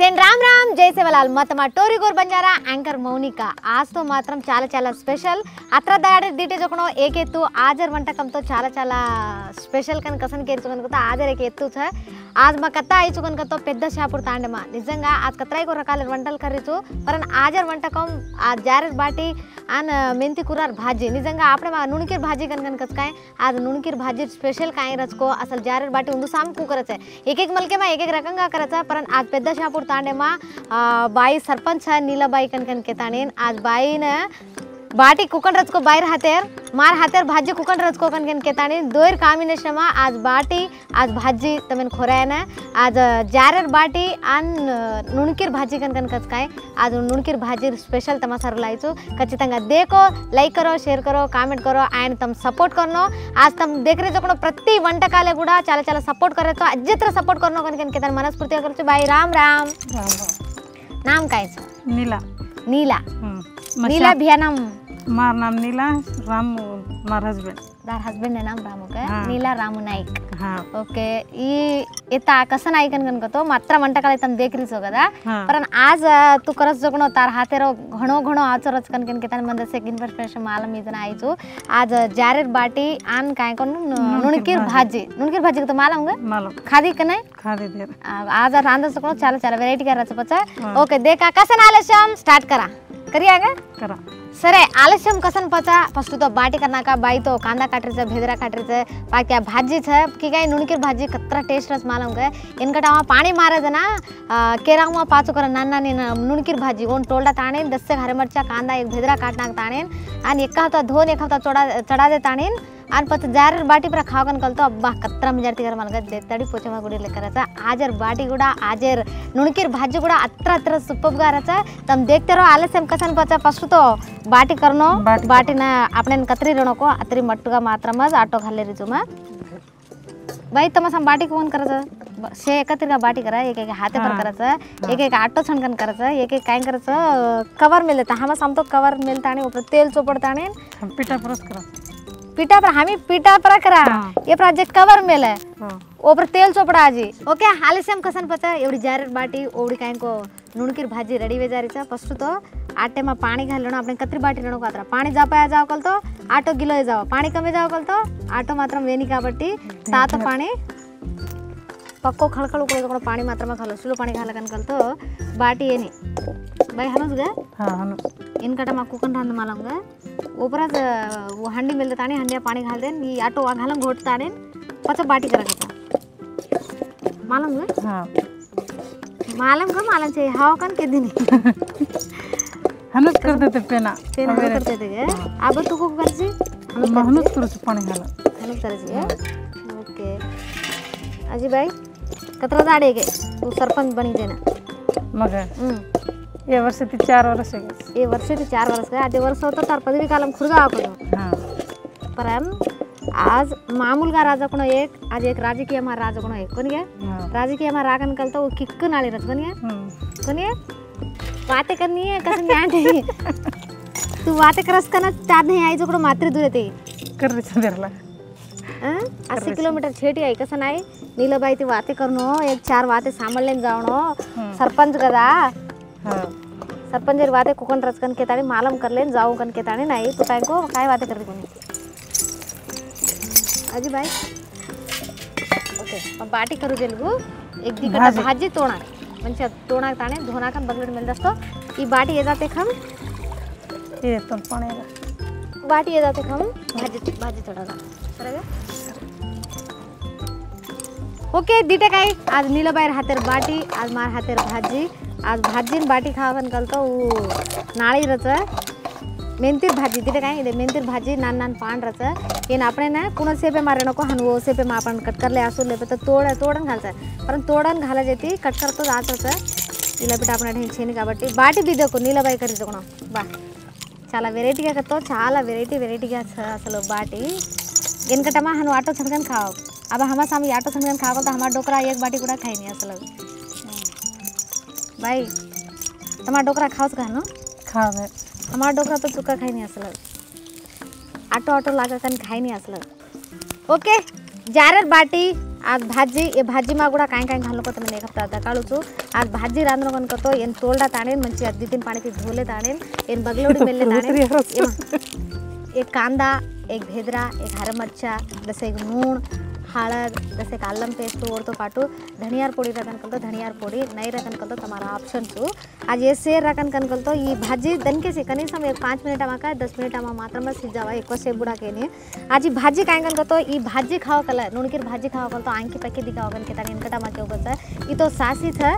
సేన్ రామ్ రామ్ జై శివలాల్ మొత్తం మా టోరిగూర్ బంజారా యాంకర్ మౌనిక ఆజ్తో మాత్రం చాలా చాలా స్పెషల్ అత్ర దాడి దీటే చొక్కడం ఏకెత్తు ఆజర్ వంటకంతో చాలా చాలా స్పెషల్ కనుక అసలు కేర్చుకొనుకతో ఆజర్ ఎత్తు సార్ आज मा कत्ता आई चुकन कतो పెద్ద షాపుడు తాండమ నిజంగా ఆ కత్రాయి కూర రకాల వంటలు కర్రీచు పరన్ ఆజర్ వంటకం ఆ జారెట్ బాటి ఆన్ మెంతి కూరార్ భాజీ నిజంగా ఆపడే మా నుణుకీర్ భాజీ కనుక కచకాయ आज నుణుకీర్ భాజీ స్పెషల్ కాయ రచకో అసలు జారెట్ బాటి ఉండు సామ్ కూ కరచ ఏకేక్ మల్కే మా ఏకేక్ రకంగా కరచ పరన్ आज పెద్ద షాపుడు तांडे माँ बाई सरपंच है नीला बाई कनकन के तांडेन आज बाई ने ಬಾಟಿ ಕುಕೊಂಡ್ ರಚ್ಕೋ ಬಾಯ್ರ ಹಾತೇರ್ ಮಾರ್ ಹಾತೇರ್ ಭಾಜಿ ಕುಕೊಂಡ್ ರಚ್ಕೋಕನ್ ಕೆನ್ ಕೇತಾಣಿ ದೋಯ್ರ ಕಾಂಬಿನೇಷನ್ ಮಾ ಆಜ್ ಬಾಟಿ ಆಜ್ ಭಾಜಿ ತಮನ್ ಖೋರಾಯನ ಆಜ್ ಜಾರರ್ ಬಾಟಿ ಆನ್ ನುಣಕಿರ್ ಭಾಜಿ ಕನ್ ಕನ್ ಕಚ್ಕಾಯ್ ಆಜ್ ನುಣಕಿರ್ ಭಾಜಿ ಸ್ಪೆಷಲ್ ತಮ ಸರ್ಲಾಯ್ತು ಖಚಿತಂಗ ದೇಕೋ లైక్ కరో షేర్ కరో కామెంట్ కరో అండ్ తమ సపోర్ట్ కరనో ఆజ్ తమ దగ్గర చూకుండా ప్రతి వంటకాలే కూడా చాలా చాలా సపోర్ట్ కరతో అజ్జత్ర సపోర్ట్ కరనో కనుక తన మనస్ఫూర్తిగా కరచు బాయ్ రామ్ రామ్ రామ్ రామ్ కాయచు నీలా నీలా नीला भैया नाम मार नाम नीला राम मार हस्बैंड तार हस्बैंड ने नाम रामू का हाँ। नीला रामू नायक हाँ. ओके ई इता कसं नायक ಅನ್ಕೊಂಡ್ಕೊತು ಮಾತ್ರ ಮಂಟಕಲ ತಮ್ಮ ದೇಕ್ರಿಸ್ ಹೋಗದ ಪರನ್ ಆಜ್ ತು ಕರಸ್ ಜಗಣೋ ತಾರ ಹಾತೆರೋ ಘಣೋ ಘಣೋ ಆಚರಚ್ ಕನ್ಕನ್ ಕೆತನ ಮಂದ ಸೆಕಿನ್ ಪರ್ಪೇಶ ಮಾಲಮ್ ಇದನ ಆಯ್ತು ಆಜ್ ಜಾರೆರ್ ಬಾಟಿ ಆನ್ ಕಾಯ್ಕೊನ್ ನುಣಕಿರ್ ಭಾಜಿ ನುಣಕಿರ್ ಭಾಜಿ ತು ಮಾಲಮ್ ಗ ಮಾಲಮ್ ಖಾದಿ ಕನೆ ಖಾದಿ ದೇರ್ ಆಜ್ ರಾಂದ ಸಕಣೋ ಚಾಲ ಚಾಲ ವೆರೈಟಿ ಕರಚ ಪಚ ಓಕೆ ದೇಖಾ ಕಸನ್ ಆಲಶಮ್ ಸ್ಟಾರ್ಟ್ ಕರಾ करा का करा सरे आलस्यम कसन पचा फ़र्स्ट तो बाटी करना का बाई तो कांदा काटरीचं भेदरा काटरीचं बाकी भाजी भाजीचं की काय नुणकीर भाजी कत्रा टेस्टच मालूम इनका इनकट अवा पाणी मारज ना केरांगमा पाचो कर नाना नुणकीर भाजी ओन टोलडा ताणीन दस्से घारे मरचा कांदा एक आन पतजार बाटी पर खाओ कल तो अब्बा कतरा मजार तिगर मन गद देताड़ी पोचमा गुड़ी लेकर रचा आजर बाटी गुड़ा आजर नुनकीर भाजी गुड़ा अत्रा अत्रा सुपब गा रचा तम देखते रहो आले सेम कसन पचा पशु तो बाटी करनो। बाटी, बाटी ना अपने कतरी रणो को अतरी मट्टुगा मात्रा मज आटो खाले रिजुमा भाई तम सम बाटी कौन करत से एकत्र का बाटी करा एक एक हाथे पर हाँ। करत हाँ। एक एक आटो छणकन करत एक एक काय करत कवर मिलता हम सम तो कवर मिलता नहीं ऊपर तेल चोपड़ता नहीं पिटा परस करत पिटा पर हामी पिटा पर करा हाँ। ये हाँ। पर जे कवर मेले ओपर तेल चोपड़ा आजी ओके हाले से हम कसन पचा एवडी जार बाटी ओवडी काई को नुणकीर भाजी रेडी वे जारी छ फ़र्स्ट तो आटे में पानी घाल लेना अपने कतरी बाटी लेना कातरा। पानी जा पाया जाओ कल तो आटो गिलो जाओ। पानी कमे जाओ कल तो आटो मात्र वेनी काबट्टी सात हाँ। पानी पक्को खलखल उकड़े पानी मात्र में खलो सुलो पानी घाल कल तो बाटी एनी हनुस ग हाँ हनु इनकटा मा कुकन रांद मालम ग ऊपरच वो हंडी मिलते ताणे हंडिया पाणी घाल देन ई आटो वा घालून घोट ताणे पच बाटी करा घेता मालम हाँ मालम छे हाव कन के दिनी हनुस कर देते पेना पेन करते ग अब तू को करसी हनुस करूच पाणी घाला हनु करसी ग ओके अजी बाई कतरा दाडे के तू सरपंच बनी देना मग हम्म ये वर्ष ती चार वर्ष आहे ఏ వర్ష चार वर्ष का आधी वर्ष होतं तर पदवी कालम खुरगा आपण हाँ पण आज मामूलगा राजाकडून एक आज एक राजकीय मा राजाकडून एक कोणी घ्या हाँ राजकीय मा रागन कलतो किक्क नाळी रच कोणी घ्या हम्म. कोणी घ्या वाते करनी आहे कसं ज्ञान तू वाते करस का ना चार नाही आई जोकडं मात्र दूर येते कर रे चंद्रला अं? अस्सी किलोमीटर छेटी आहे कसं नाही नीलबाई ती वाते करणं एक चार वाते सांभाळलेन जावणं हम्म. सरपंच गदा हाँ। सरपंचेर वादे कोकण रचकन के ताणी मालम करले जाऊ कन के ताणी नाही तू तो काय को काय वादे करते कोणी आजी बाई ओके बाटी करू गेलगू एक दिकट भाजी तोणा म्हणजे तोणा ताणे धोना कन बगलड मिल दस्तो। ई बाटी ये जाते खम ये तो पाणी बाटी ये जाते खम भाजी भाजी तोडा बरोबर ओके दीटे काय आज नीलाबाई हातेर बाटी आज मार हातेर भाजी। आज भाजीन बाटी खावन घालतो नाळी रच ಮೆಂತಿರ್ ಭಾಜಿ ತಿರಗ ಇದೆ ಮೆಂತಿರ್ ಭಾಜಿ ನಾನು ನಾನು ಪಾಂಡ್ರಸ ಏನು ಅಪಣೆನ ಕುಣ ಸೇಪೆ ಮಾರಿ ನಕೋ ಹನ್ವೋ ಸೇಪೆ ಮಾಪಣ ಕಟ್ಕರ್ಲೆ ಹಸು ಲೇಪತ ತೋಡ ತೋಡನ್ ಘಾಲ್ಸ ಪರನ್ ತೋಡನ್ ಘಾಲ ಜೈತಿ ಕಟ್ಕರ್ತು ಆತಸ ಇಲ್ಲ ಬಿಟ್ಟು ಅಪಣ ಹೆಂಚೇನಿ కాబట్టి బాటి బిద్దకు నీలబాయి కర్రీ తగణం బా చాలా వెరైటీగా కత్తావు చాలా వెరైటీ వెరైటీగా అసలు బాటి ఎందుకంటే అమ్మ హను ఆటో సంగని కావు అబ్బా హమ సామి ఆటో సంగని కాకుండా హమ డోకరా ఏక్ బాటి కూడా ఖైని అసలు भाई તમારા ડોકરા खाओ कहा નો ખાવે અમારા ડોકરા તો ચુકા ખાઈ નહીં અસલ આટો આટો લાગે કાન ખાઈ નહીં અસલ ઓકે જારે आज भाजी ये भाजी गुड़ा कहीं कहीं घालू का एक हफ़्ता दकाळूचो आज भाजी रांधणं कन करतो एन तोलडा ताणेन म्हणजे आज दिदीन पाणी ती धुले ताणेन एन बगलोडी मेले ताणेन। एक कांदा एक भेदरा एक हरा मरचा जसं एक नूण हळद जसं एक अल्लम पेस्ट ओढतो पाटू धनियार पोडी रकन कलतो धनियार पोडी नहीं रकन कलतो तुम्हारा ऑप्शन्स आज ये ಸೇರ್ ರಕನ್ ಕನ್ಕಲ್ತೋ ಈ ಭಾಜಿ ದನ್ಕೆಸಿ ಕನಿಷ್ಠ एक पाच मिनिट माका दस मिनिट मात्र मग शिजावा एक सेब बुडा केने आज ही भाजी काय कनकतो ಈ भाजी खाव कल नुणकीर भाजी खाव कलतो आंकी पक्की दिखाव कन के ताने इनकटा माके उगत ई तो सासी छ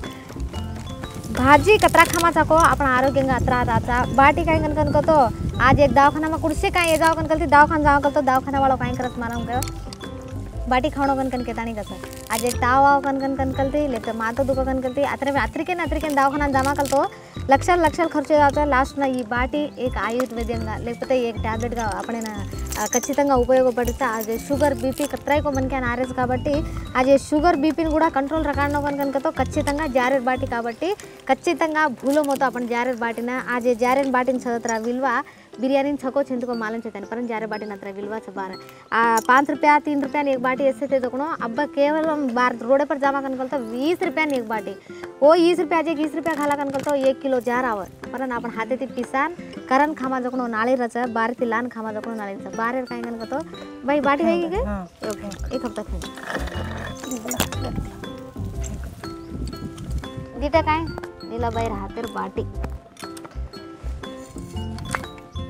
भाजी कतरा खामाचा आपण आरोग्यांगा अत्रा राहता बाटी काय कन कनकतो आज एक दवाखाना कुडसे काय ये जाव कन कलती दवाखाना जाव कलतो दवाखाना वाला काय करत मानव ग बाटी खाणो कनकन केताणी कसं आज ताव आव कनकन कनकलती लेकर मातो दुखो कनकलती आत्र आत्रिकेन आत्रिकेन दवाखान्यात जमा कलतो लक्षल लक्षल खर्च जातो लास्टना ही बाटी एक आयुर्वेद्यंगा लेకపోతే एक ట్యాబ్లెట్గా అప్పుడైనా ఖచ్చితంగా ఉపయోగపడుతా అది షుగర్ బీపీ కత్రాయికో మనకి అని ఆర్ఎస్ కాబట్టి అది షుగర్ బీపీని కూడా కంట్రోల్ రకాడనో కనుకతో ఖచ్చితంగా జారెడ్ బాటి కాబట్టి ఖచ్చితంగా భూలో మొత్తం అప్పుడు జారెడ్ బాటిన ఆ జారెడ్ బాటిని చదువుతారు విలువ बिर्याणी छको छेंदको मालूम चेतानी परंतु जारे बाटी नत्र विलवा छ पाँच रुपया तीन रुपया एक बाटी ऐसे थे दोकनो अब केवल बार रोड पर जामा कन तो वीस रुपया एक बाटी। ओ वीस रुपया जे वीस रुपया खाला कन तो एक किलो जार आवर। परन आपण हाते ती पिसान करन खामा जकनो नाळी रच बार ती लान खामा जकनो नाळी रच। बारेर काय कन तो बाई बाटी गई के? एक हफ़्ता खाई। दीटा काय नीलाबाई राहतेर बाटी।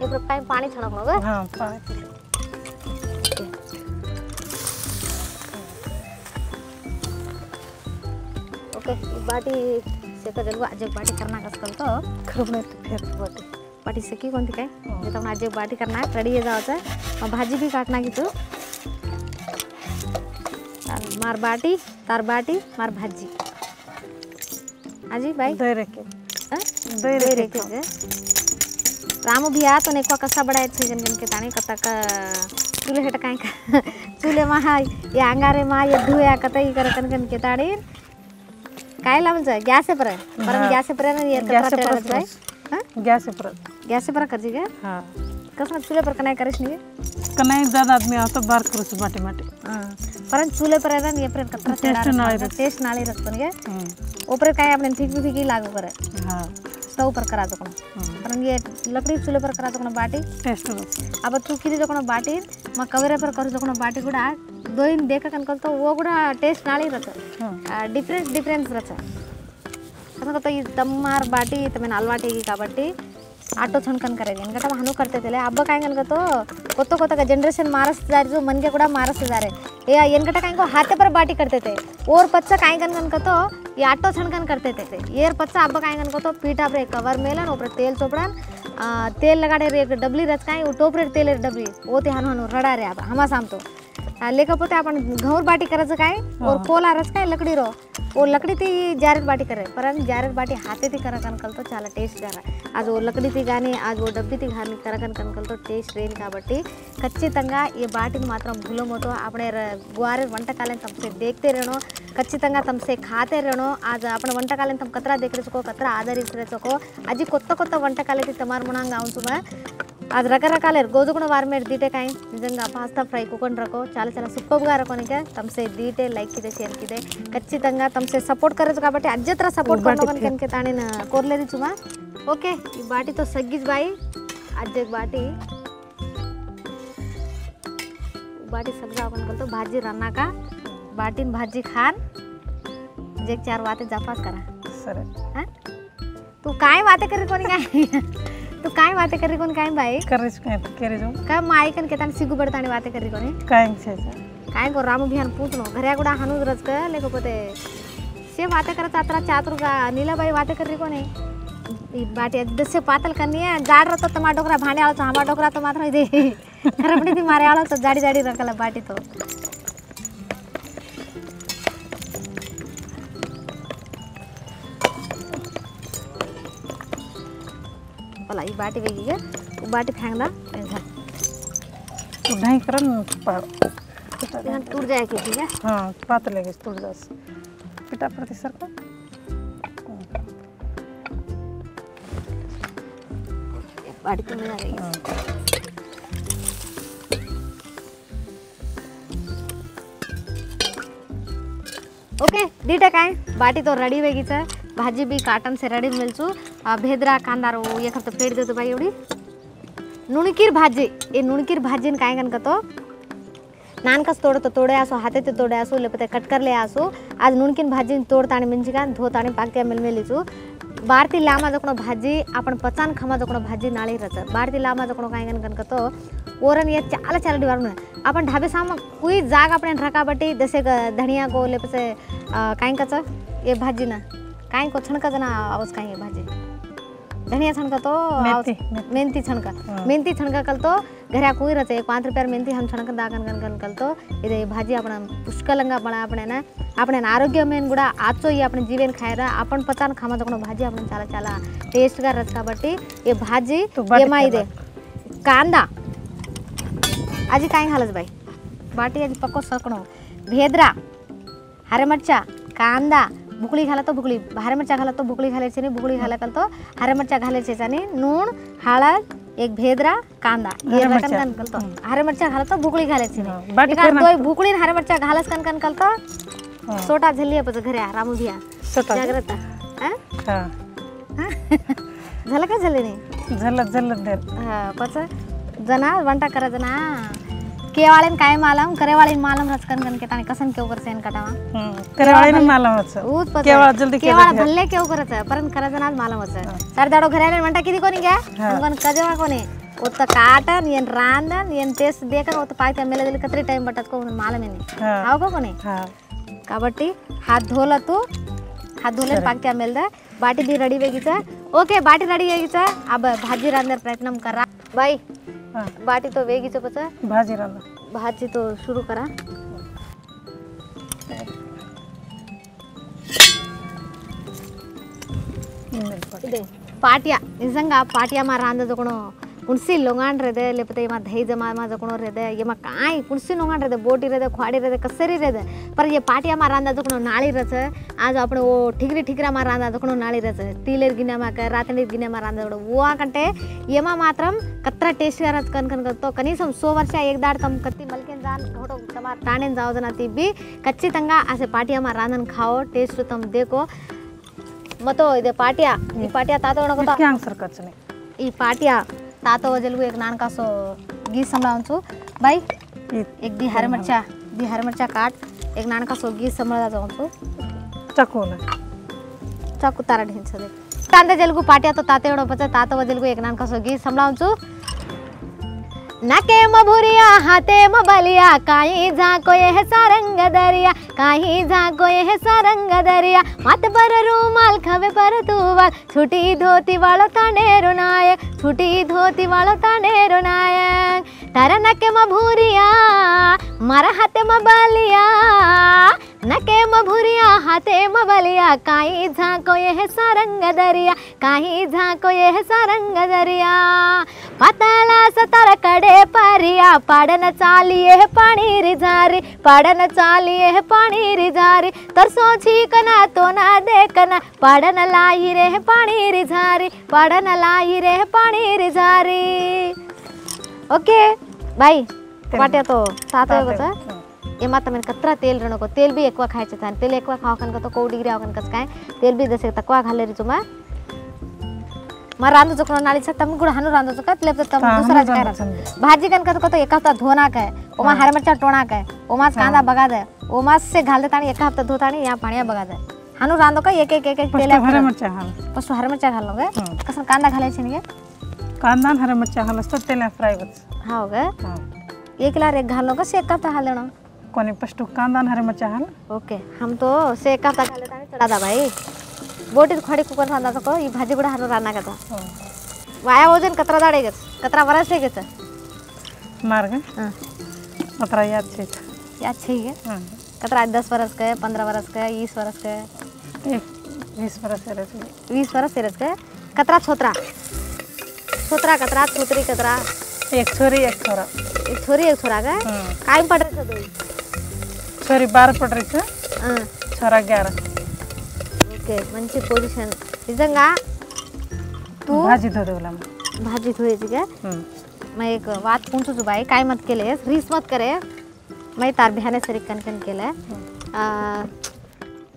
एक रुपये पाणी छणकणं ग हाँ पाणी ओके बाटी सेका जलवा आज बाटी तो खरब नाही तर फेर बाटी बाटी सेकी कोणती काय म्हणजे तर आज बाटी करणार रेडी जायचं मग भाजी बी काटना की तू तार मार बाटी तार बाटी मार भाजी आजी बाई दही रखे हाँ? दही रखे तो नेकवा कसा बडायचं जन जन के ताणे कता का चुले हेट काय का। चुले मा हाय या अंगारे मा ये धुया कता ही कर कन कन के ताणे काय लावायचं गॅस पर? परत हा. गॅस पर ना यार गॅस कतरा परत जाय हाँ गॅस आहे परत गॅस पर करजी गे हाँ। कसं चुले पर नाही करेश नाही? का नाही दादा आदमी आता बार करूच माटी माटी। परत चुले पर ना ये पर कतरा Taste नाळी. टेस्ट नाळी रखतो गे हं. ऊपर काय आपण ठीक भी ठीक लागू करे। हाँ। स्टव पर करा जो कारण ये लकड़ी चूल्हे पर करा जो बाटी टेस्ट अब तू जो बाटी मैं कवरे पर कर जो बाटी कूड़ा दोइन देखा कनकल तो वो कूड़ा टेस्ट नाली रहा डिफरेंस डिफरेंस रहा तो ये बाटी तो मैंने का काबट्टी आटो छनकन करेगी इनका हम करते थे अब कहीं कनक तो ಕೊತ್ತ ಕೊತ್ತಗ ಜನ್ರೇಷನ್ ಮಾರಿಸ್ತಿದ್ದಾರೆ ಮನ್ಗೆ ಕೂಡ ಮಾರಿಸ್ತಿದ್ದಾರೆ ಏ ಎನ್ಗಟ ಕಾಯ್ಕೋ ಹಾತೆ पर बाटी करते ओर पच्चा काय गन गन कतो ये आटो छणकन करते थे येर पच्चा अब काय गन कतो पीठा पर कवर मेलन ऊपर तेल चोपड़न आ, तेल लगाडे रे एक डबली रच काय टोपरे तेल डबली ओ ते हानु हानु रडा रे आप हमा सांगतो आ, लेखापोते आपण घाऊर बाटी करायचं काय और कोल आरच काय लकडी रो ओ लकडी ती जारेत बाटी करे परन जारेत बाटी हाते ती करा कन कल तो चाला टेस्ट जरा आज वो लकडी ती गानी आज वो डब्बी ती घानी करा कन कन कल तो टेस्ट रेन కాబట్టి ఖచ్చితంగా ఈ బాటిని మాత్రం భులమోతో అప్పుడే గువారే వంటకాలను తమసే దేఖతే రేణో ఖచ్చితంగా తమసే ఖాతే రేణో ఆజ్ అప్పుడ వంటకాలను తమ కత్రా దేఖరేసుకో కత్రా ఆదరించరేసుకో అది కొత్త కొత్త వంటకాలైతే తమారు మునంగా అవుతుమా అది రకరకాల గోధుగుణ వారి మీరు దీటే కాయ నిజంగా పాస్తా ఫ్రై కుకొని రకో చాలా చాలా సూపర్గా అనుకోనిక తమసే డీటెయిల్ లైక్ ఇదే షేర్ ఇదే ఖచ్చితంగా తమసే సపోర్ట్ కరదు కాబట్టి అజ్జత్ర సపోర్ట్ కొనుకొని కనుక తానే కోరలేదు చుమా ఓకే ఈ బాటితో సగ్గిజ్ బాయి అజ్జకి బాటి బాటి सब्जा अपन बोलते भाजी रन्ना का बाटीन भाजी खान जे चार वाते जापास करा सर तू काय वाते करे कोणी काय तू काय वाते करी कोण? काय बाई? करेच काय करे जो काय माई कन केतान सिगु बडताने वाते करी कोण? काय छे काय को राम अभियान पूछनो घरया गुडा हनु रज कर लेको पते से वाते करत आतरा चातुर का नीला बाई वाते करी कोण? बाटे दसे पातल कनी है जाड़ रतो तमा डोकरा भाने आलो तो हमा डोकरा तो मात्र दे रपणी दी मारे आलो तो जाड़ी जाड़ी रखला बाटी तो. बोला ही बाटी वेगी गे बाटी फेंकला ढाई करन पाड टूट जाए की ठीक है हाँ पात लगेच थोडं जास्त पिठा प्रति सारखं बाटी तुम्ही झाली हाँ ओके दीटा काय बाटी तो रेडी वेगीचं भाजी भी काटन से रेडी मिल्छु भेद्रा, कांदारो एक हफ़्ता फेर दे तो भाई एवडी नुणकिर भाजी ये नुणकिर भाजीन काय कन कतो। नान कस तोड़ तो तोड़े आसो, हाथे तो तोड़े आसो, लेपते कट कर ले आसो। आज नुणकिन भाजी तोड़ताने मिंजिका धोताने पाक्या मिल मिलीचू। ಬಾರ್ತಿ ಲಾಮ ದೊಕ್ಕಣೋ ಭಾಜಿ ಆಪಣ ಪಚಾನ್ ಖಮ ದೊಕ್ಕಣೋ ಭಾಜಿ ನಾಳೆ ರಚ ಬಾರ್ತಿ ಲಾಮ ದೊಕ್ಕಣೋ ಕಾಯ್ಗನ್ ಕನ್ಕತೋ ಓರನ್ ಎ ಚಾಲ ಚಾಲ ಡಿವಾರ್ನ ಆಪಣ ಢಾಬೆ ಸಾಮ ಕುಯಿ ಜಾಗ ಆಪಣ ರಕಾಬಟ್ಟಿ ದಸೆ ಧನಿಯಾ ಗೋ ಲೆಪಸೆ ಕಾಯ್ಕಚ ಎ ಭಾಜಿನ काई को छणका जना आवस काई भाजे. धनिया छणका तो मेथी मेथी. छणका. मेथी कल तो घरिया कोई रचे. एक रुपया मेथी हम छणका दागन गन गन कल तो इधर भाजी अपना पुष्कलंगा बना अपने ना अपने आरोग्य में गुड़ा आचो ये अपने जीवन खाए रहा अपन पता ना खामा तो भाजी अपने चला चला टेस्ट का रच बटी ये भाजी ये माई दे कांदा. आज काई हालस भाई बाटी आज पक्को सकनो भेदरा हरे मरचा कांदा भुकळी घाला तो भुकळी हरे मिरच्या घाला तो भुकळी घालायची नाही भुकळी घाला तो हरे मिरच्या घालायचे आणि नून हळद एक भेद्रा कांदा हरे ये मिरच्या. कन कलतो हरे मिरच्या घाला तो भुकळी घालायची हा, नाही बाटी एका पूर्ण- दोय भुकळी आणि हरे मिरच्या घालस कन कन कलतो. हाँ सोटा झल्ली आहे घऱ्या रामू भिया. स्वतः जाग्रत. हा? हाँ. हा? झालं काय झालं नाही? झलत झलत देर हा, पच जना వంట करा जना. ಕೇವಾಳಿನ ಕಾಯಿ ಮಾಲಂ ಕರೆವಾಳಿನ ಮಾಲಂ ರಚ್ಕನ್ ಗನ್ ಕೆಟಾನೆ ಕಸನ್ ಕೇವ್ ಕರ್ಸೆ ಅನ್ ಕಟಾವ ಕರೆವಾಳಿನ ಮಾಲಂ ರಚ ಊತ್ ಪತ ಕೇವಾಳ ಜಲ್ದಿ ಕೇವಾಳ ಭಲ್ಲೆ ಕೇವ್ ಕರಚ ಪರನ್ ಕರಜನಾದ ಮಾಲಂ ರಚ ಸರ್ದಾಡೋ ಘರಾನೆ ಮಂಟ ಕಿದಿ ಕೋನಿಗೆ ಅಂಗನ್ ಕಜವಾ ಕೋನಿ ಒತ್ತ ಕಾಟನ್ ಏನ್ ರಾಂದನ್ ಏನ್ ತೇಸ್ ದೇಕನ್ ಒತ್ತ ಪಾಯ್ತ ಮೇಲೆ ದಿಲ್ ಕತ್ರಿ ಟೈಮ್ ಬಟ್ ಅದಕ್ಕೆ ಒಂದು ಮಾಲಂ ಏನಿ ಆವಗ ಕೋನಿ ಕಬಟ್ಟಿ ಹಾತ್ ಧೋಲತು ಹಾತ್ ಧೋಲೆ ಪಾಕ್ತಿ ಆಮೇಲೆ ಬಾಟಿ ಬಿ ರೆಡಿ ಬೇಗಿಚ ಓಕೆ ಬಾಟಿ ರೆಡಿ ಆಗಿಚ ಅಬ್ಬ ಭಾಜಿ ರಾಂದರ್ ಪ್ರಯತ್ನ ಕರ ಬೈ बाटी तो वेगी से पचा भाजी रहा भाजी तो शुरू करा పాటియా నిజంగా పాటియా మా రాందది కూడా ಹುಣ್ಸಿ ಲೊಂಗಾಂಡ್ರದೆ ಲೇಪತೆ ಇಮ್ಮ ದೈ ಜಮಾ ಮಾ ಜಕೊಣೋರಿದೆ ಇಮ್ಮ ಕಾಯಿ ಹುಣ್ಸಿ ಲೊಂಗಾಂಡ್ರದೆ ಬೋಟ್ ಇರದೆ ख्वाड ಇರದೆ ಕಸರಿ ಇರದೆ ಪರ ಈ ಪಾಟಿಯ ಮಾ ರಾಂದಾ ಜಕೊಣೋ ನಾಳಿ ರಚ ಆಜ ಅಪಣ ಓ ಠಿಗ್ರಿ ಠಿಗ್ರಾ ಮಾ ರಾಂದಾ ಜಕೊಣೋ ನಾಳಿ ರಚ ತೀಲೇರ್ ಗಿನ್ನೆ ಮಾ ಕ ರಾತಂಡಿ ಗಿನ್ನೆ ಮಾ ರಾಂದಾ ಜಕೊಣೋ ಓ ಕಂಟೆ ಯಮ ಮಾತ್ರಂ ಕತ್ರ ಟೇಸ್ಟ್ ಕರತ್ ಕನ್ ಕನ್ ಕತ್ತೋ ಕನೀಸಂ 100 ವರ್ಷ ಏಕದಾಡ್ ತಮ್ ಕತ್ತಿ ಮಲ್ಕೆನ್ ಜಾನ್ ಹೊಡೋ ತಮಾರ್ ತಾಣೆನ್ ಜಾವದನ ತಿಬ್ಬಿ ಖಚ್ಚಿತಂಗ ಆಸೆ ಪಾಟಿಯ ಮಾ ರಾಂದನ್ ಖಾವೋ ಟೇಸ್ಟ್ ತಮ್ ದೇಕೋ ಮತೋ ಇದೆ ಪಾಟಿಯ ಈ ಪಾಟಿಯ ತಾತೋಣ ಕೊಟ್ಟ ಕ್ಯಾಂಗ್ ಸರ್ಕಚ್ಚನೆ ಈ ಪಾಟಿಯ ತಾತ ಓಜಲ್ಗೂ ಈಗ ನಾನು ಕಾಸು ಗೀ ಸಂಬಳ ಅಂಚು ಬಾಯ್ ಈಗ ದಿ ಹರಿ ಮಿರ್ಚಾ ದಿ ಹರಿ ಮಿರ್ಚಾ ಕಾಟ್ ಈಗ ನಾನು ಕಾಸು ಗೀ ಸಂಬಳದ ಅಂಚು ಚಕ್ಕೂನ ಚಕ್ಕು ತಾರಾಡಿ ಹಿಂಚದೆ ತಾಂದೆ ಜಲ್ಗೂ ಪಾಟಿ ಆತ ತಾತೆ ಹೊಡೋ ಬಚ್ಚ ತಾತ ಓಜಲ್ಗೂ ಈಗ ನಾನು ಕಾಸು ಗೀ ಸಂಬಳ ಅಂಚು नाके मभुरिया भुरिया हाते म बलिया काही झाको ये सारंग दरिया काही झाको ये सारंग दरिया मत पर रूमाल खवे पर तू वाल छुटी धोती वाळो तांडेरो नायक छुटी धोती वाळो तांडेरो नायक तारा नके म भुरिया, मारा हाते म नके म हाते म बलिया काही झाको ये सारंग दरिया काही झाको ये सारंग दरिया। पाताळा सतार कडे परिया, पाडन चालिये पाणी रे झारी, पाडन चालिये पाणी रे झारी, तर सोची कना तो ना देखना, पाडन लाई रे पाणी रे झारी, पाडन लाई रे पाणी रे झारी। ओके बाई वाट्या तो सात बचा एमा તમે કતરા તેલ રણકો તેલ બી એકવા ખાય છે તાન તેલ એકવા ખાવ કન તો કો ડિગ્રી આવકન કસ काय तेल बी जसे तकवा घाले रे तुमा मा रांदू चकनो नाली छ तम गुड हानु रांदू चकत लेप तम हाँ, दूसरा हनु काय रांदू रस भाजी कन कत तो एक हफ्ता धोना काय ओमा हरे मिरचा टोणा काय ओमास कांदा बगा दे ओमास से घाल देतानी एक हफ्ता धोतानी या पाणिया बगा दे हानु रांदो का एक एक एक एक तेल हरे मिरच्या हाल पसू हरे मिरचा घाल गे हं. कसन कांदा घालायचे नाही कांदा हरा मिरचा हलस्तो तेल फ्राई बस हाँ होगा हाँ। एक लार एक घालो का सेका था हाल लेना कोने पस्टू कांदा हरा मिरचा हाल? ओके हम तो सेका था हाल ताने चढ़ा दा भाई. बोटी तो खड़ी कुकर था ना तो ये भाजी बड़ा हरा राना का? था वाया वज़न कतरा दाड़े गस कतरा वरस है गस मार गए हाँ. कतरा याद छे याद छे है हाँ. कतरा दस वर्ष के पंद्रह वर्ष के बीस वर्ष के? बीस वर्ष से रस बीस वर्ष से रस के? कतरा छोतरा. छोतरा कतरा छोतरी कतरा एक छोरी एक छोरा एक छोरी एक छोरा का हं. काय पडरे दोई छोरी बारा पडरीचं हां छोरा ग्यारा ఓకే మంచి పొజిషన్ నిజంగా तू भाजी धुवला मग भाजी धुवायची का हं. मग एक वाद पूछू तू बाई काय मत केले रीस मत करे मैं तार बिहाने सरी कन कन केलं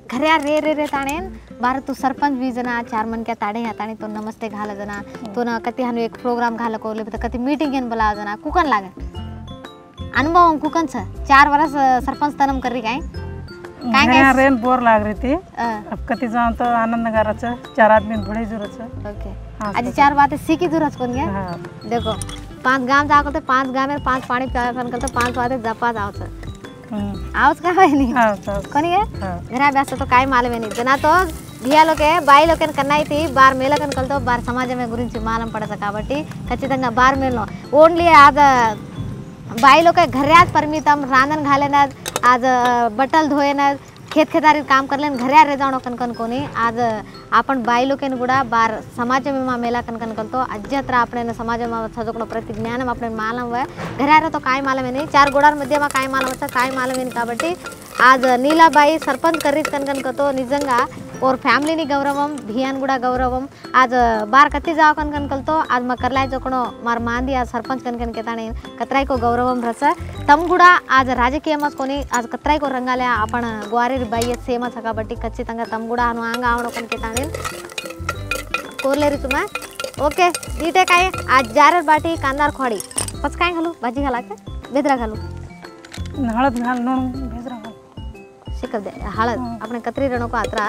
घऱ्या रे रे रे ताणेन बार तू सरपंच बी जना चार मन क्या ताडे ह्या ताणी तो नमस्ते घाल जना तो ना कती हानु एक प्रोग्राम घाल को लेबे कती मीटिंग घेन बोला जना कुकन लागे अनुभव कुकन छ चार वर्ष सरपंच तनम करी काय काय घऱ्या रेन बोर लाग रही थी अब कति जाऊँ तो आनंद नगराचं चार आदमी थोड़ी ज़रूरत है ओके आज चार बातें सीखी ज़रूरत कोण घ्या हाँ देखो पाच गाव जा करते पाच गाव में पाच पाणी प्या करते पाच वाते जपा जावचं हम्म, आउस का है नहीं कोनी है घरा ब्यास तो काय मालूम है नहीं जना तो धिया लोग के बाई लोग कन्ना थी बार मेल कल तो बार समाज में गुरी मालूम पड़ता काबटी खचिता बार मेल ओनली आज बाई लोग घरात परिमितम रांधन घालेनाथ आज बटल धोएनाथ खेत खेतारी काम कर लेन घरे रे जाणो कनकन कोणी आज आपण बायलोकेन गुडा बार समाज में मेला कनकन करतो. अज्ज तर आपण समाज में सजोकडो प्रतिज्ञान आपण मालम व घरे रे तो काय मालम नाही चार गोडार मध्ये मा काय मालम काय मालम काबट्टी आज नीलाबाई सरपंच करीत कनकन करतो. निजंगा और फैमिली गौरव भियान गुड़ा गौरव आज बार कत् जाओ कन कन कल तो आज मकरलाय जो कणो मार मांदी आज सरपंच कन कन केताने कतराई को गौरव रस तम गुड़ा आज राजकीय मस कोनी आज कतराई को रंगाले आपण ग्वारे बाई सेम सका बट्टी कच्ची तम गुड़ा अनु आंग आवण कन केताने कोरले री तुम्हें ओके ईटे काय आज जारर बाटी कांदार खोड़ी पच काय भाजी घाला बेदरा घालू हळद घाल नोण बेदरा ಸಿಕ್ಕದೆ ಹಳದ್ ಅಪ್ಪನ ಕತ್ರಿ ರಣಕ್ಕೂ ಆತರ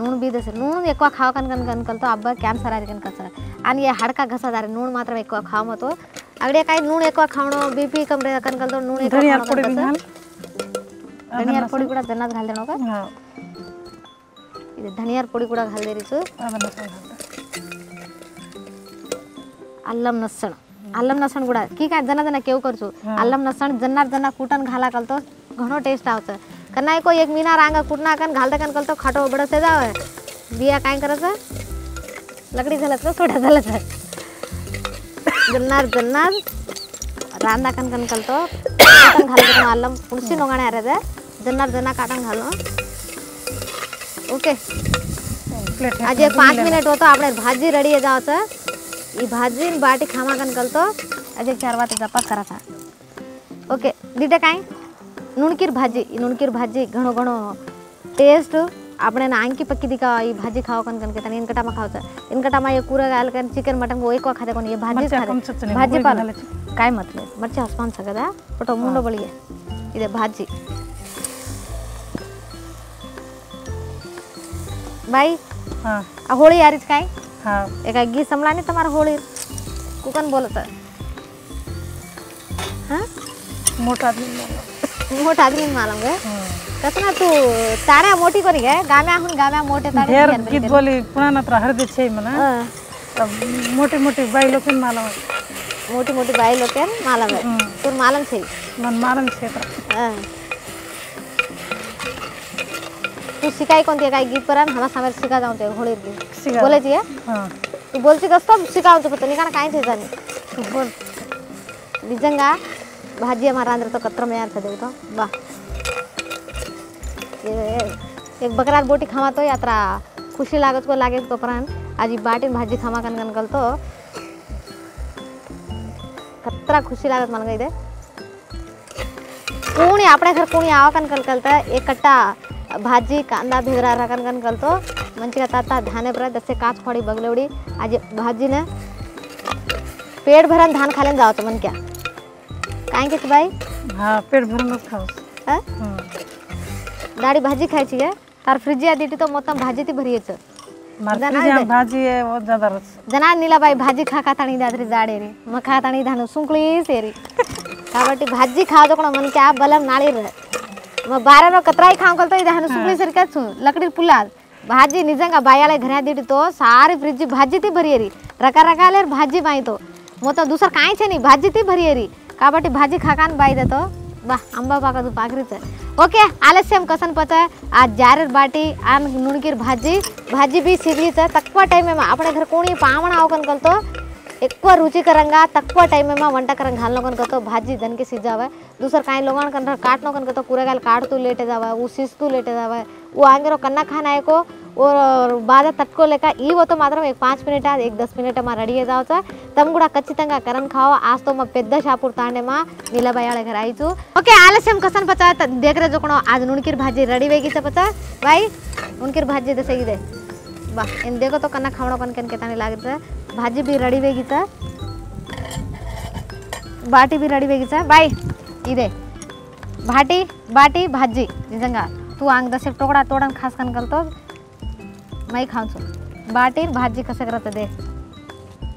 ನೂನ್ ಬೀದಸ ನೂನ್ ಎಕ್ವಾ ಖಾವ ಕನ್ ಕನ್ ಕನ್ ಕಲ್ತು ಹಬ್ಬ ಕ್ಯಾನ್ಸರ್ ಆರಿ ಕನ್ ಕನ್ಸರ್ ಅನ್ಗೆ ಹಡ್ಕ ಗಸದಾರೆ ನೂನ್ ಮಾತ್ರ ಎಕ್ವಾ ಖಾವ ಮತ್ತು ಅಗಡೆ ಕಾಯಿ ನೂನ್ ಎಕ್ವಾ ಖಾವಣೋ ಬಿ ಪಿ ಕಮ್ರೆ ಕನ್ ಕಲ್ತು ನೂನ್ ಎಕ್ವಾ ಧನಿಯಾರ ಪುಡಿ ಕೂಡ ಜನ್ನಾದ ಘಾಲ್ ದೇಣೋಗ ಇದು ಧನಿಯಾರ ಪುಡಿ ಕೂಡ ಘಾಲ್ ದೇರಿಸು ಅಲ್ಲಂ ನಸಣ અલ્લમ લસણ ગુડા કી કાંઈ જના જના કેવું કરશું અલ્લમ લસણ જનાર જના કૂટન ઘાલા કરતો ઘણો ટેસ્ટ આવશે कन्ना को एक महीना रंगा कुटना कन घाल कन कल तो खाटो बड़ा से जाओ बिया काय करत लकड़ी झालत का सोडा झालत जन्नार जन्नार। रांदा कन कन कल तो काटन घाल कन आलम पुडसी नोगाणे अरे जन्नार जन्ना काटन घालो। ओके। आज एक पाँच मिनट होता अपने भाजी रेडी है जाओ तो ये भाजी बाटी खामा कन कल तो आज एक चार बात जपा करा था। ओके। दीटा काई? નુણકીર ભાજી એ નુણકીર ભાજી ઘણો ઘણો టేస్ట్ అప్పుడు నేను ఆంకి పక్కిది కా ఈ భాజీ ఖావ కనుక కనుక వెనకటమ్మ ఖావచ్చా వెనకటమ్మ ఈ కూరగాయలు కానీ చికెన్ మటన్ ఎక్కువ ఖాదే కొన్ని ఏ భాజీ భాజీ పాల కాయ మతలే మర్చి హస్పాన్స కదా బట్ ముండ బలిగే ఇదే భాజీ బాయ్ ఆ హోళీ యారిచ్ కాయ్ ఇక గీ సమలాని తమార హోళీ కుకన్ బోలత మోటా नाही मोठा आदमी बोला. मोठा आदमी मला ग हाँ. कसं ना तू ताऱ्या मोठी कोणी गे गाम्याहून गाम्या मोठे तारे ढेर गीत बोली पुराना तर हरदे छे म्हणा हं. अब मोठी मोठी बाई लोक मला मोठी मोठी बाई लोक मालम हं. तू मालम छे मन मारन छे तर हं. तू शिकाय कोणती काय गीत परान हमा सामेर शिका जाऊन ते होळी शिका. बोलायची आहे हाँ तू बोलची कसं शिकावचं फक्त निघा काय ते जाणे तू बोल भाजी हमारा अंदर तो कतरो में था देखो तो। वाह। एक बकरा बोटी खावा तो यात्रा। खुशी लागत को लागे तो प्राण। आज बाटिन भाजी खावा कन कन गल तो। कतरा खुशी लागत मन गई दे। कोणी आपल्या घर कोणी आवा कन कन कल एक कट्टा भाजी, कांदा, भिगरा रहा कन कल तो। मंची का धाने पर दसे काच फोड़ी बगलेवड़ी आज भाजी ने पेट भरन धान खाले जाओ तो मन क्या। काहे के भाई? हाँ पेट भर मत खाओ। हैं? दाढ़ी भाजी खाई छी तार फ्रिज या दीटी तो मोतम भाजी ती भरी छ भाजी है बहुत ज़्यादा रस। जना नीला भाई भाजी खा खा ताणी दादरी जाड़े रे। म खा ताणी धान सुंकली सेरी। काबटी भाजी खाओ तो कोन मन के आप बलम नाली रे। म बारे नो कतराई खाओ कल तो धान सुंकली हाँ। सेरी का छु? लकड़ी पुला भाजी निजंगा बायाले घरा दीटी तो सारी फ्रिज भाजी ती भरी री रका रका ले भाजी बाई तो। मो तो दूसरा काई छे नी भाजी ती भरी री కాబట్టి బజ్జీ ఖకాన్ బాయిదతో బా అంబాబాకదు పాకరిత ఓకే ఆలస్యం కసన్ పత ఆ జారర్ బాటి ఆ నుణకిర్ భాజీ భాజీ బి సిగ్లిత తక్కువ టైం ఏమో అప్పుడే ఘర్ కోణి పామణ అవకన్ కలతో ఎక్కువ రుచికరంగా తక్కువ టైం ఏమో వంటకరం घालणं कन करतो भाजी दणके शिजावं दुसरं काही लोकांना कन काटणं कन करतो కూరగాయలు కాడుతూ లేటే जावं ऊ शिजतू लेटे जावं ऊ आंगेरो कन्ना खाना आहे को ఓ బాధ తట్టుకోలేక ఈ పోతే మాత్రం एक पाँच मिनिट एक दस मिनिट మా రెడీ जावचा తమ కూడా ఖచ్చితంగా కరన్ खाओ आज तो मग పెద్ద షాపూర్ तांडेमा नीलाबाई घर आईचू ओके आलस्यम कसन पचा त देख रहे जो कोण आज नुणकीर भाजी रेडी वेगी से पचा भाई नुणकीर भाजी दसे ಗಿದೆ वाह इन देखो तो कन्ना खावणो कन कन केताने लागत। भाजी भी रड़ी ಬೇಗಿತ बाटी भी रेडी ಬೇಗಿತ ಬಾಯ್ ಇದೆ ಬಾಟಿ ಬಾಟಿ ಭಾಜಿ ನಿಜಂಗ तू हंग दस टोकडा तोडन खास कन करतो मई खाऊन बाटी, भाजी कसं करत दे?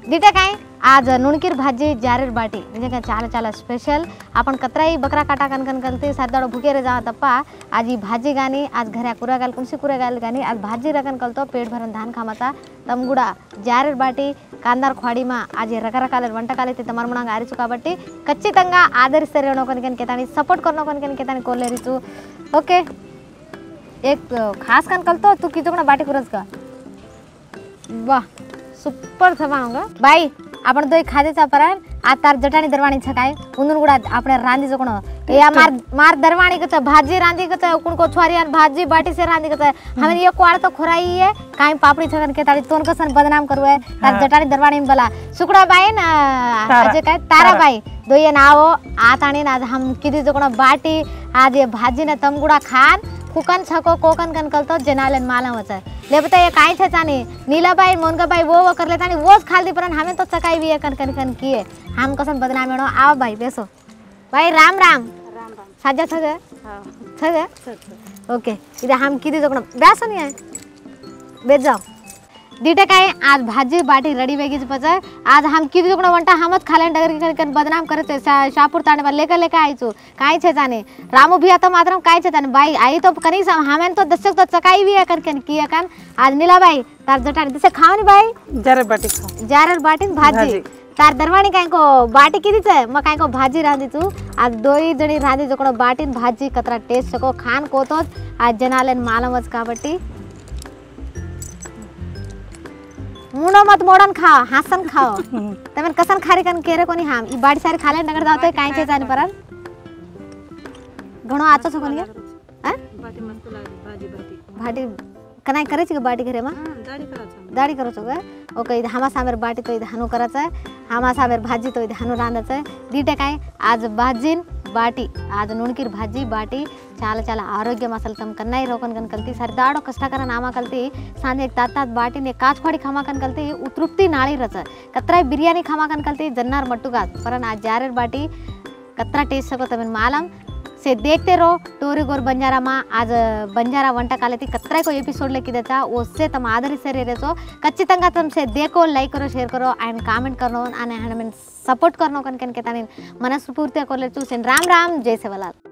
दिटे काय आज नुणकीर भाजी जारेर बाटी म्हणजे काय చాలా చాలా स्पेशल आपण कतराई बकरा काटा कन कन कलते सारदाडो भुकेरे जा तप्पा आज ही भाजी गानी आज घऱ्या कुरागाल कुणसी कुरागाल गानी आज भाजी रकन कलतो पेट भरून धान खामाचा తమ్ముడా జారెడ్ బాటి కాందార్ ఖాడీమా आज రకరకాల వంటకాలు అయితే తమర్మణంగా ఆరిచు కాబట్టి ఖచ్చితంగా ఆదరిస్తారు కొనికని కేతాని సపోర్ట్ కొన్న కొనికని కేతాని కోలేరిచు ఓకే एक खास कान कल तो तू किती कोणा बाटी कुरच का वाह सुपर थवांगा बाई आपण तो खाते चापरार आतार जटाणी दरवाणीच काय उनून गुडा आपण रांदीचं कोण या तो- मार मार दरवाणी कच भाजी रांदी कच कोण को छोरी भाजी बाटी से रांदी कच हमन हम्म। ये कोड़ तो खुराई है काई पापड़ी छगन के तारी तोन कसन बदनाम करवे हाँ। तार जटाणी दरवाणी में बला। सुकड़ा बाई ना अजे काय तारा बाई दो ये नावो आताणी ना हम किदी जो बाटी आज ये भाजी ने तमगुड़ा खान। कुकन छको कोकन कन कलतो जनालन मालम वच लेबता ये काई छे चानी? नीलाबाई मोनकाबाई वो वो कर लेता नहीं वो खाल परन हमें तो चकाई भी है कन कन कन किए। हम कसन बदनाम एणो आओ भाई बेसो। भाई राम राम। राम राम। साजा छगे हा। छगे ओके इधर हम की दी तो बेसो नहीं है बेच जाओ। दीटा काय आज भाजी बाटी रेडी वेगी पचा आज हम किती जोकडं म्हणता हमच डगर कन बदनाम करत शापूर ताने बा लेकर लेकर आयचो। काय छे जाने? रामू भी आता मात्र काय छे जाने? बाई आई तो कनी हमें तो दसक तो चकाई भी कन कन किया कन। आज नीला बाई तार जटाने तसे खाओ नी बाई। जारर बाटी खाओ जारर बाटी भाजी। तार दरवाणी काय को बाटी कितीच आहे? मग काय को भाजी राहते तू। आज दोई जणी राहते जोकडं बाटीन भाजी कतरा टेस्ट सको खान तो आज जनालन मालमच काबट्टी। मुंडो मत मोड़न खाओ हासन खाओ। तमन कसन खारे कन केरे कोनी हम? ई बाड़ी सारे खाले नगर जाओ तो काई चे परन घणो आचो सकोन के? हैं बाटी मस्त लागे भाजी बाटी। भाटी कनाई करे छी बाटी घरे में? दाढ़ी करो छ। दाढ़ी करो छ ओके हमा सामेर बाटी तो इधानो करा छ हमा सामेर भाजी तो इधानो रांदा छ। दीटे काई आज भाजीन బాటి అది నుణికిరు బజ్జి బాటి చాలా చాలా ఆరోగ్యం అసలు తమ కన్నాయి రోకన్ కన్ కల్తీ సరిదాడో కష్టకర నామ కల్తీ సాంజే తాత బాటి నే కాచుకోడి ఖమా కన్ కల్తీ తృప్తి నాళి రచ కత్రాయ్ బిర్యానీ ఖమా కన్ కల్తీ జన్నార్ మట్టుగా పరన్ ఆ జారెర్ బాటి కత్రా టేస్ట్ సకో తమిన్ మాలం से देखते रहो टोरी गोर बंजारा माँ आज बंजारा వంటకాలు అయితే కత్రాయికో ఎపిసోడ్ లెక్కి తెచ్చా వస్తే తమ ఆదరిస్తారు ఏరేసో ఖచ్చితంగా తమ సే దేకో లైక్ కరో షేర్ కరో అండ్ కామెంట్ కరో అని అండ్ మీన్స్ सपोर्ट करणं कन कन के तानी मनस्फूर्ती कोले चूसेन राम राम जय सेवालाल